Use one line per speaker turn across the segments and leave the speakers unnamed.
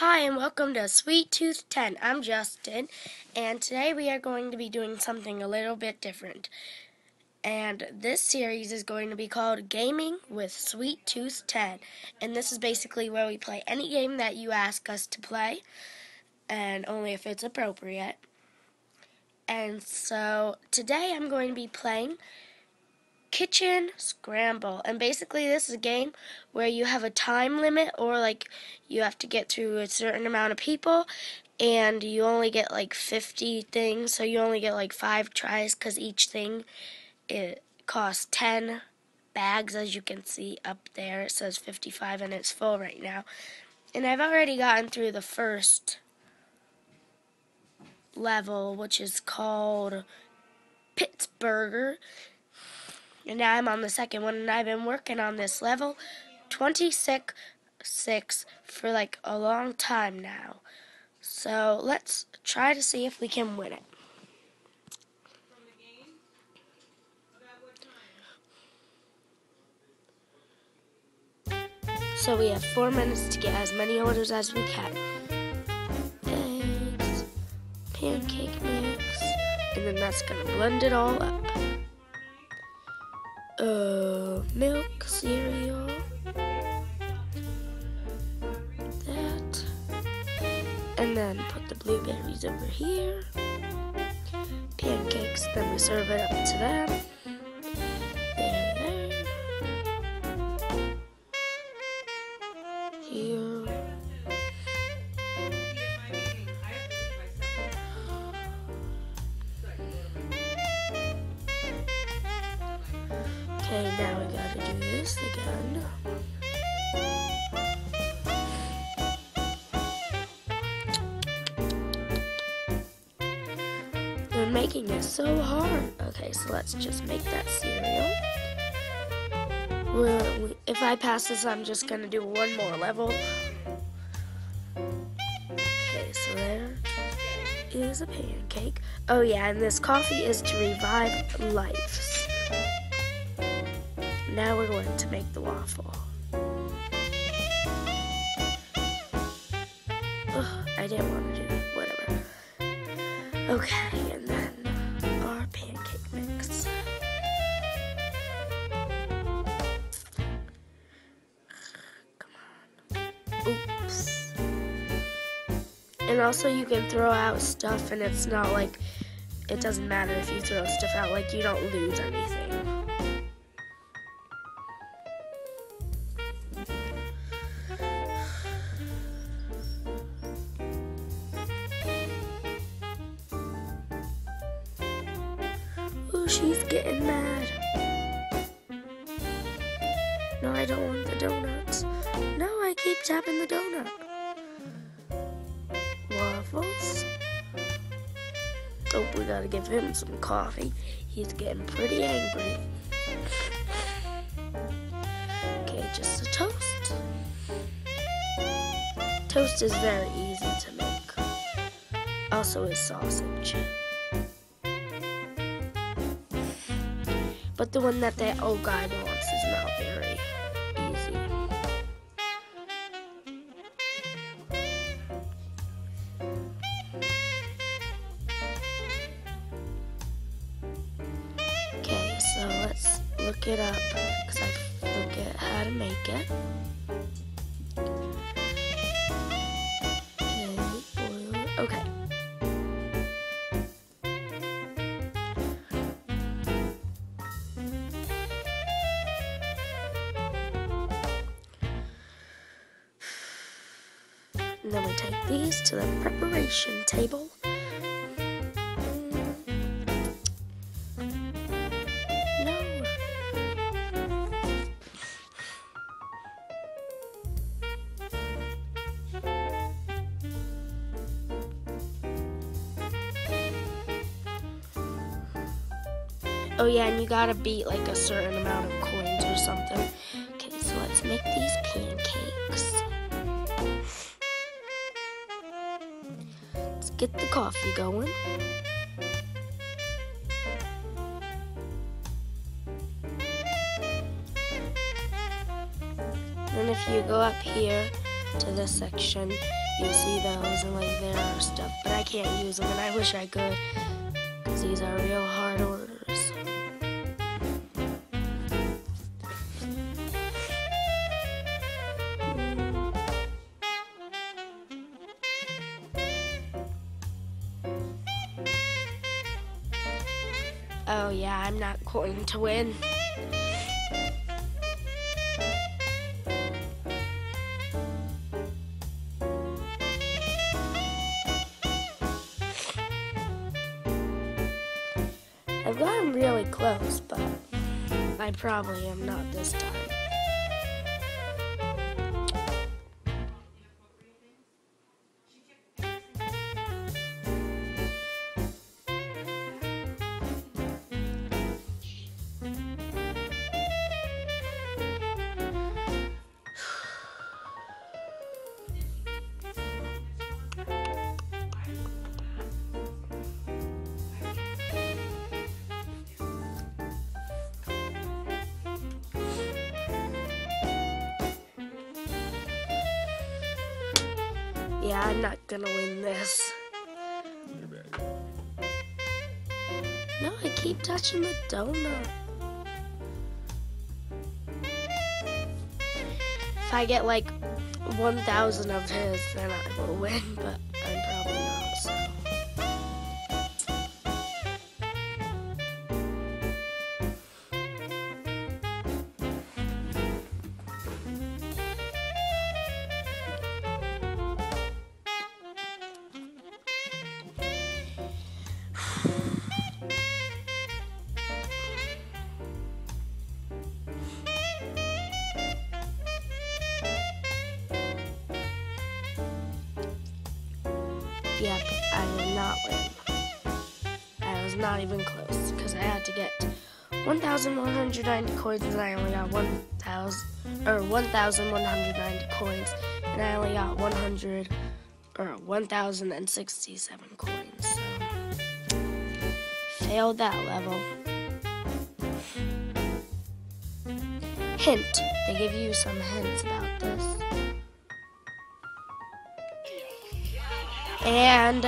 Hi, and welcome to Sweet Tooth 10. I'm Justin, and today we are going to be doing something a little bit different. And this series is going to be called Gaming with Sweet Tooth 10. And this is basically where we play any game that you ask us to play, and only if it's appropriate. And so today I'm going to be playing Kitchen Scramble. And basically, this is a game where you have a time limit, or like you have to get through a certain amount of people, and you only get like 50 things, so you only get like five tries because each thing it costs 10 bags, as you can see up there. It says 55, and it's full right now. And I've already gotten through the first level, which is called Pittsburgher and now I'm on the second one, and I've been working on this level 26 6 for like a long time now. So let's try to see if we can win it. So we have four minutes to get as many orders as we can. Eggs, pancake mix, and then that's gonna blend it all up uh, milk cereal. That. And then put the blueberries over here. Pancakes, then we serve it up to them. Making it so hard. Okay, so let's just make that cereal. we if I pass this, I'm just gonna do one more level. Okay, so there is a pancake. Oh yeah, and this coffee is to revive life. Now we're going to make the waffle. Ugh, I didn't want to do. Whatever. Okay, And also you can throw out stuff and it's not like, it doesn't matter if you throw stuff out, like you don't lose anything. Oh, she's getting mad. No, I don't want the donuts. No, I keep tapping the donut. Gotta give him some coffee. He's getting pretty angry. Okay, just a toast. Toast is very easy to make. Also is sausage. But the one that that old guy wants look it up because I forget how to make it. Okay. And then we take these to the preparation table. Yeah, and you gotta beat like a certain amount of coins or something. Okay, so let's make these pancakes. Let's get the coffee going. And if you go up here to this section, you'll see those and like there are stuff, but I can't use them and I wish I could because these are real hard Oh yeah, I'm not going to win. I've gotten really close, but I probably am not this time. Yeah, I'm not gonna win this. No, I keep touching the donut. If I get like 1,000 of his, then I will win, but Yep, I did not win. I was not even close because I had to get 1,190 coins and I only got 1,000 or 1,190 coins and I only got 100 or 1,067 coins. So failed that level. Hint: They give you some hints about this. And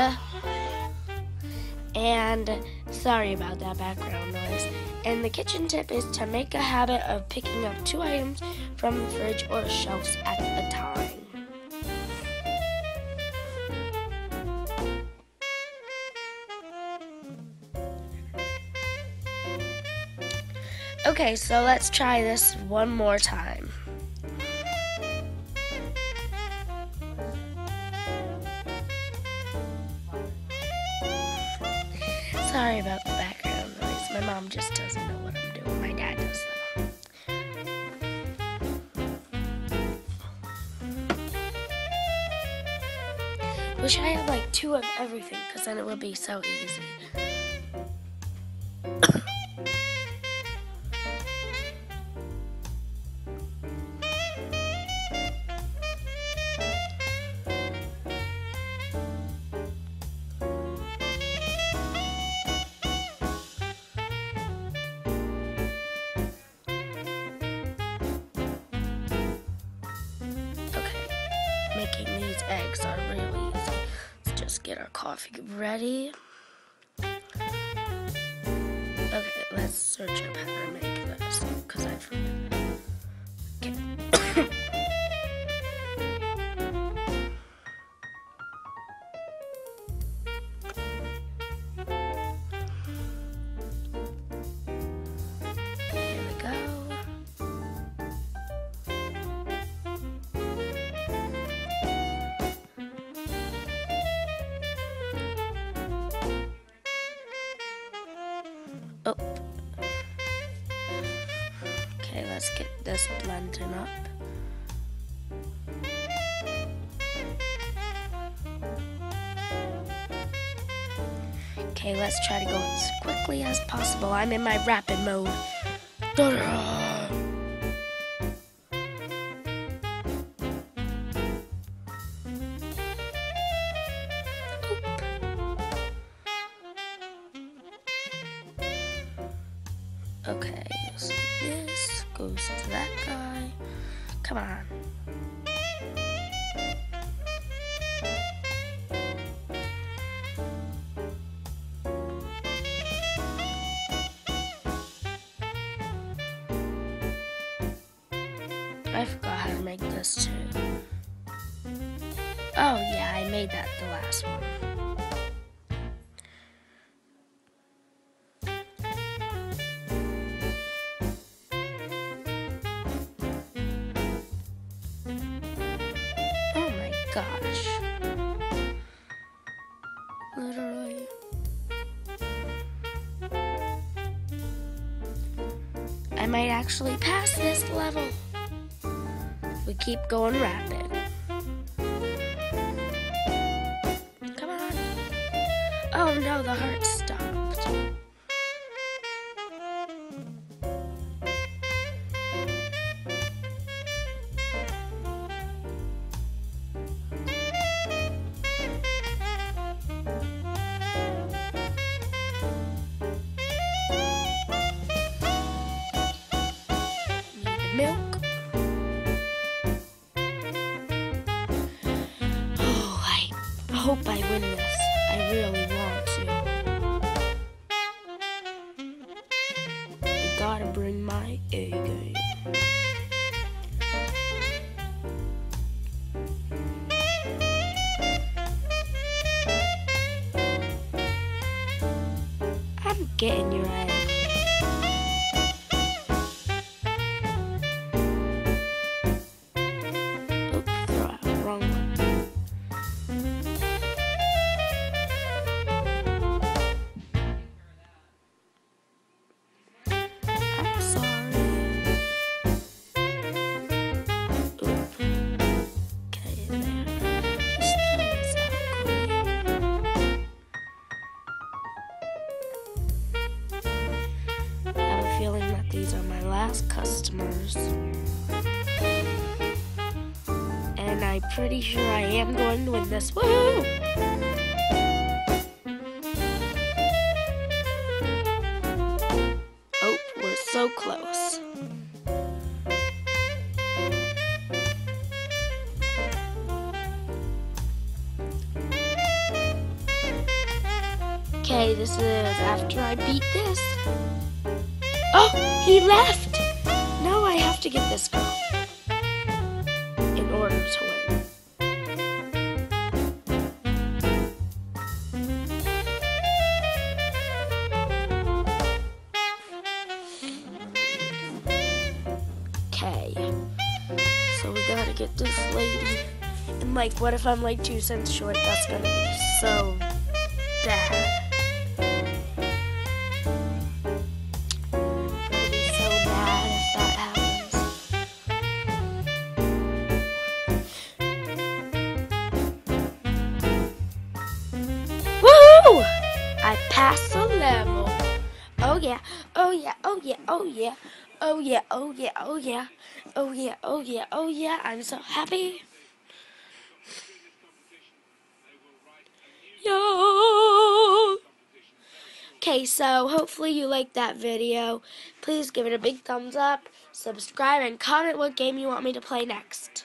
and sorry about that background noise. And the kitchen tip is to make a habit of picking up two items from the fridge or shelves at a time. Okay, so let's try this one more time. Wish I had like two of everything because then it would be so easy. Okay, making these eggs are get our coffee ready. Okay, let's search up how get this blending up. Okay, let's try to go as quickly as possible. I'm in my rapid mode. Come on. I forgot how to make this too. Oh yeah, I made that gosh. Literally. I might actually pass this level. We keep going rapid. Come on. Oh no, the heart hope I win this. I really want to. I gotta bring my A game. Customers. And I'm pretty sure I am going to win this. Woo! Oh, we're so close. Okay, this is after I beat this. Oh, he left! To get this girl in order to win. Okay. So we gotta get this lady. And like, what if I'm like two cents short? That's gonna be so bad. Oh yeah, oh yeah, oh yeah, oh yeah, oh yeah, oh yeah. I'm so happy. Yo! Okay, so hopefully you liked that video. Please give it a big thumbs up, subscribe, and comment what game you want me to play next.